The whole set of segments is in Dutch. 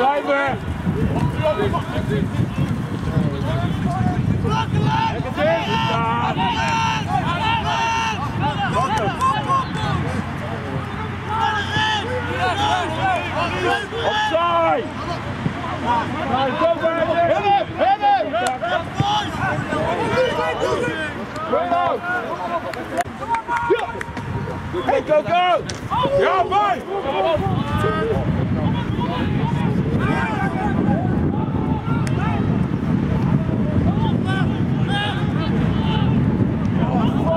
Ja. Opzij! Nou, go bij hem! Hit hem! Go out! Hey, go, go! Ja, bij!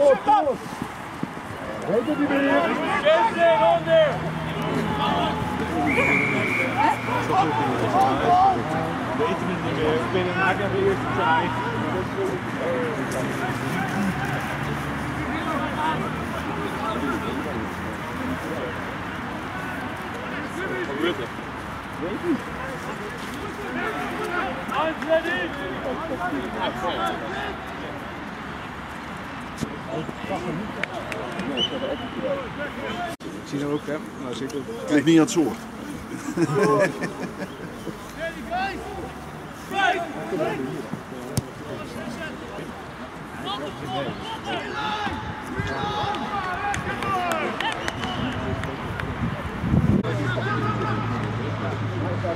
Zes onder! Weten we niet meer. Ik ben een hak even eerst saai. Van Rutte. Ik zie hem ook, hè? Nou, zeker. Kijk niet aan het zoor.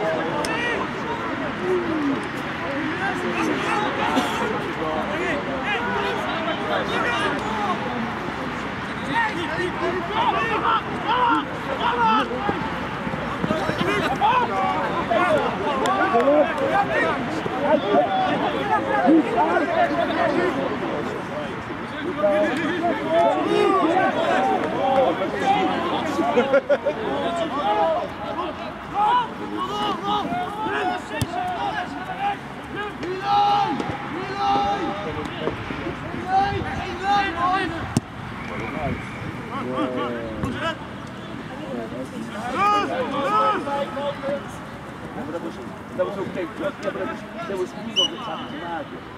was ook tegen. Dat was, dat was niet op de trap te maken.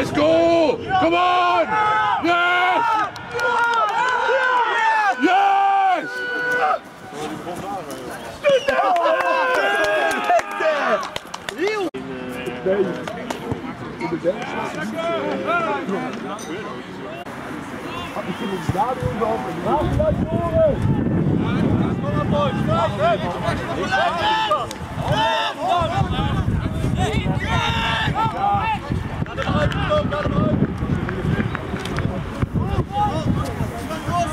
Let's go! Come on! Yes! Yes!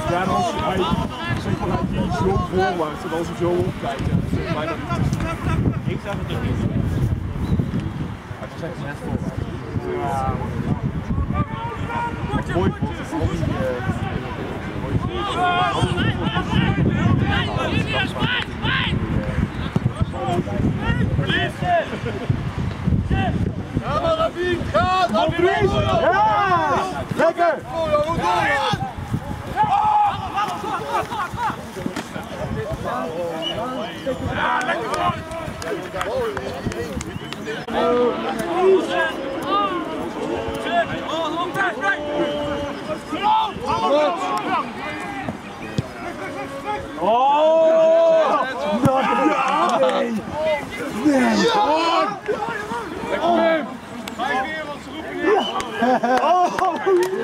Ja, en als hij zeg maar, hij kiest zo voorwaarts als hij zo opkijkt, ja, dat is bijna niet. Ik zag het ook niet. Het is echt net voorwaarts. Ja. Mooi voor al die... Ja! Lekker! Oh! Nee! Nee! Come on! Lekker Pim!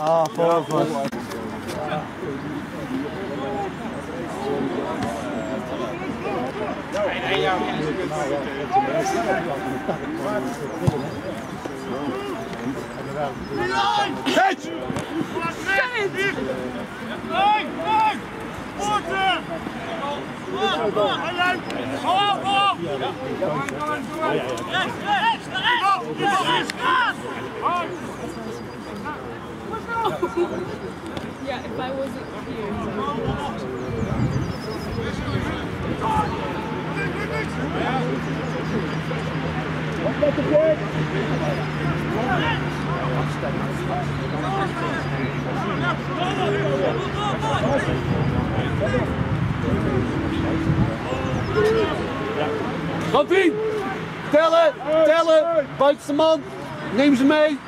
Ah, voorwaarts. Kijk! Yeah, if I wasn't here. Kantien! Tellen! Tellen! Buitenste man! Neem ze mee!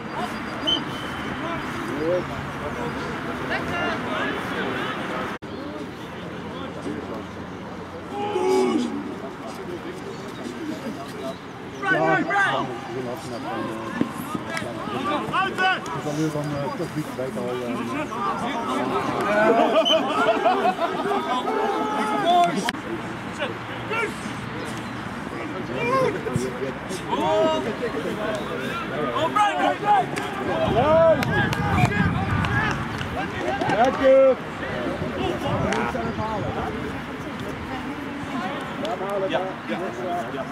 Dus dan van uh, toch niet weet al. Lekker! Ja, ja, ja.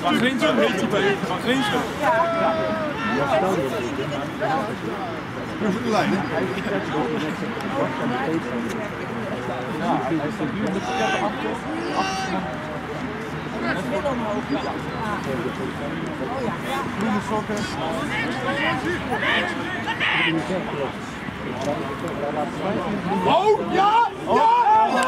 Van Grinsum heet hij bij Van Grinsum. Over de lijn, hè? Groene sokken. Oh, ja! Ja! Ja!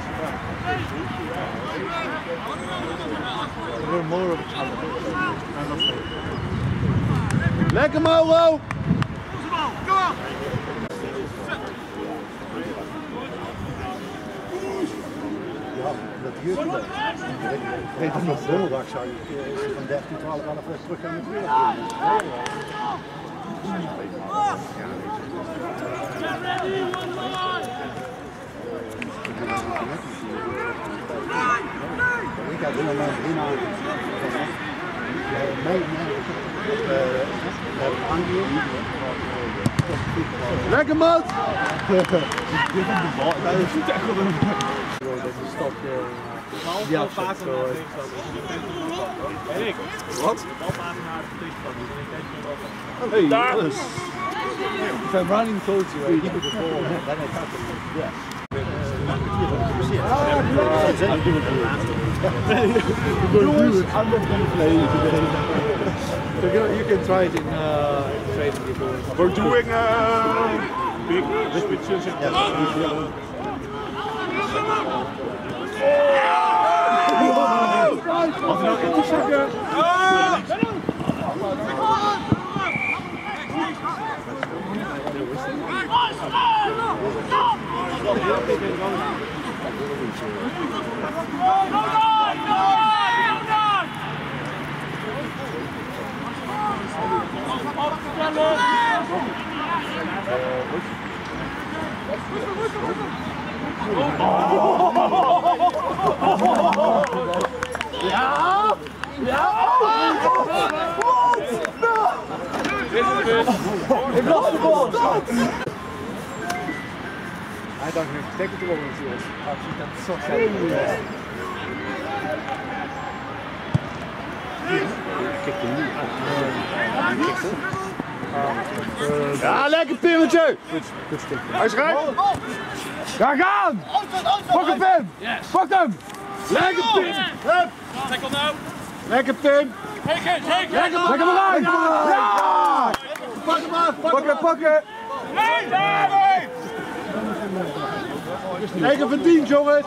We're more of a challenge. Lekker Mauro! Ja, dat duurt niet. Weet nog zou je van 13, 12 aan de terug gaan met weer. Ik heb nog maar drie maanden. Nee, nee. Lekker man! Ja, Erik. Wat? Hey, Daar. If I'm running towards you, I keep it before, then I cut it. Yes. Jongens, I'm not gonna play today. So you, you can try it in uh, training if you want. We're doing uh, big switches. Als we nou in te zakken. Ja! Ja! Wat? No! Ik las! I don't have to take it to over to us. Actually, that's so sad. Ja, lekker pimmetje! Hij is recht. Ga gaan! Pak hem, Pim! Pak hem! Lekker Pim! Nou. Lekker Pim! Zeker, zeker. Lekker eruit! Ja! Pak hem af! Pak hem, pak hem! Nee, David! Eigen verdiend, jongens!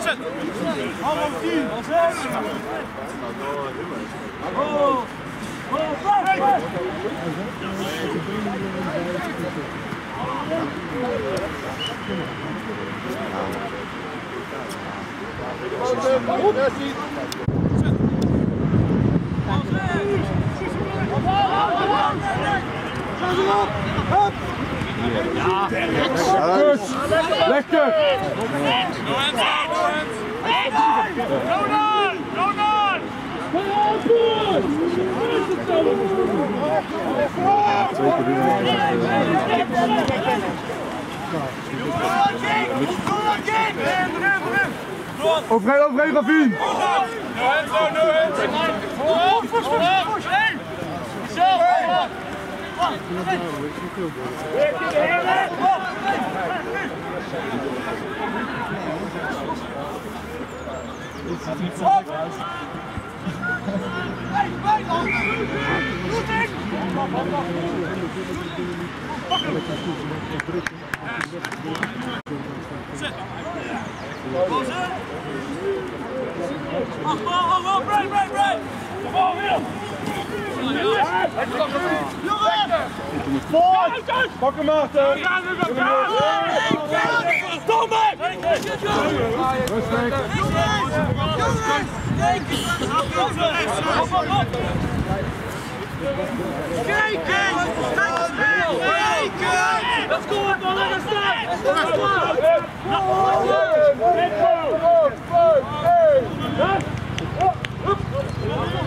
Zet! Hallo 10! Oh! Oh! Ja, lekker! Lekker! Ronald! Ronald! Ronald! Overheen, overheen, Ravien! No hands, no, no hands! Voorop, push, push, Hey! Zo, Wacht! Wacht! Achteraan, achteraan, breed, breed, breed! Kom op, Willem! Jongens! Voort! Pak hem Maarten! Kom maar! Rustig! Kijken! Kijken! Dat komt kijk, aan kijk, stad! kijk, is kijk, Hup! kijk, Hup!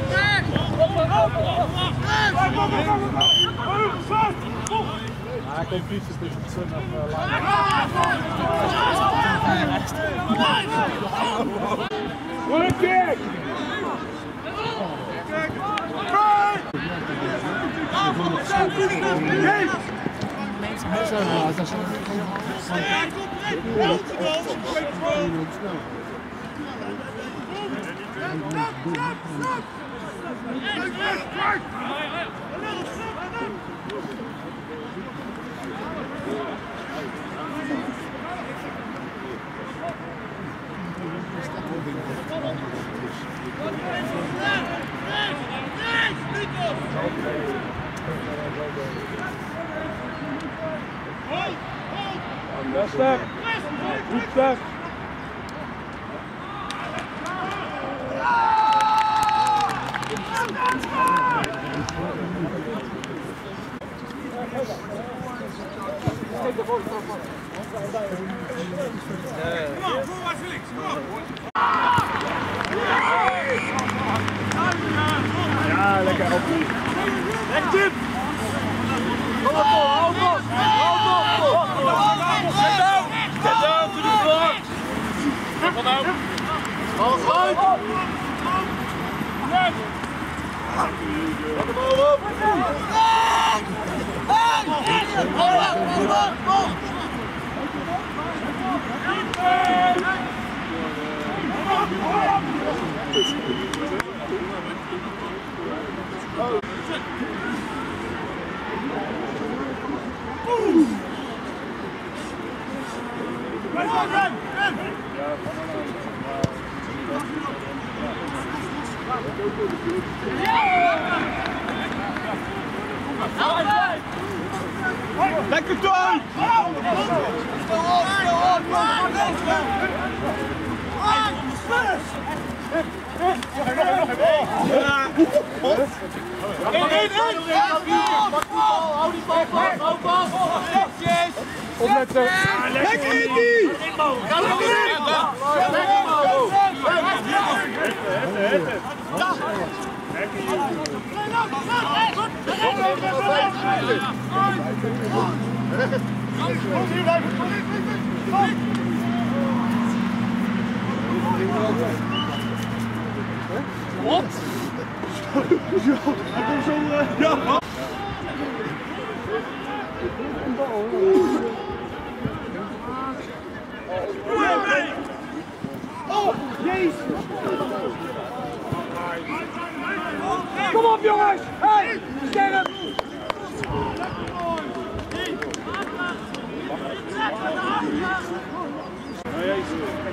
Hij komt fietsen tussen het zon of lang. Wat een kick! Stop! Stop! Stop! Rustig! Rustig! Kom on! Ja, lekker op. Echt tip! Hou op! Hou op! Down! To the op! Go, go, go, go. Lekker toe! Stel op, stel op! Hou die bal vast, hou vast! Netjes! Opletten! Lekker in die! Ga erin! Lekker in! Kom op jongens!